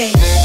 okay.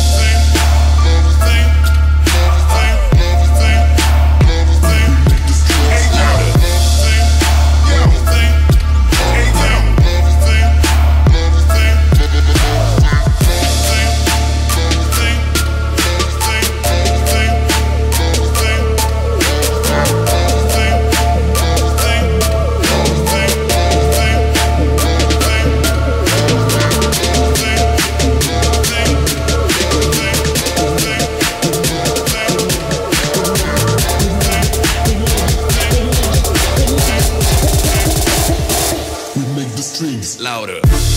louder.